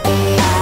Música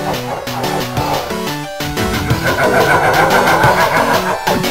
Thank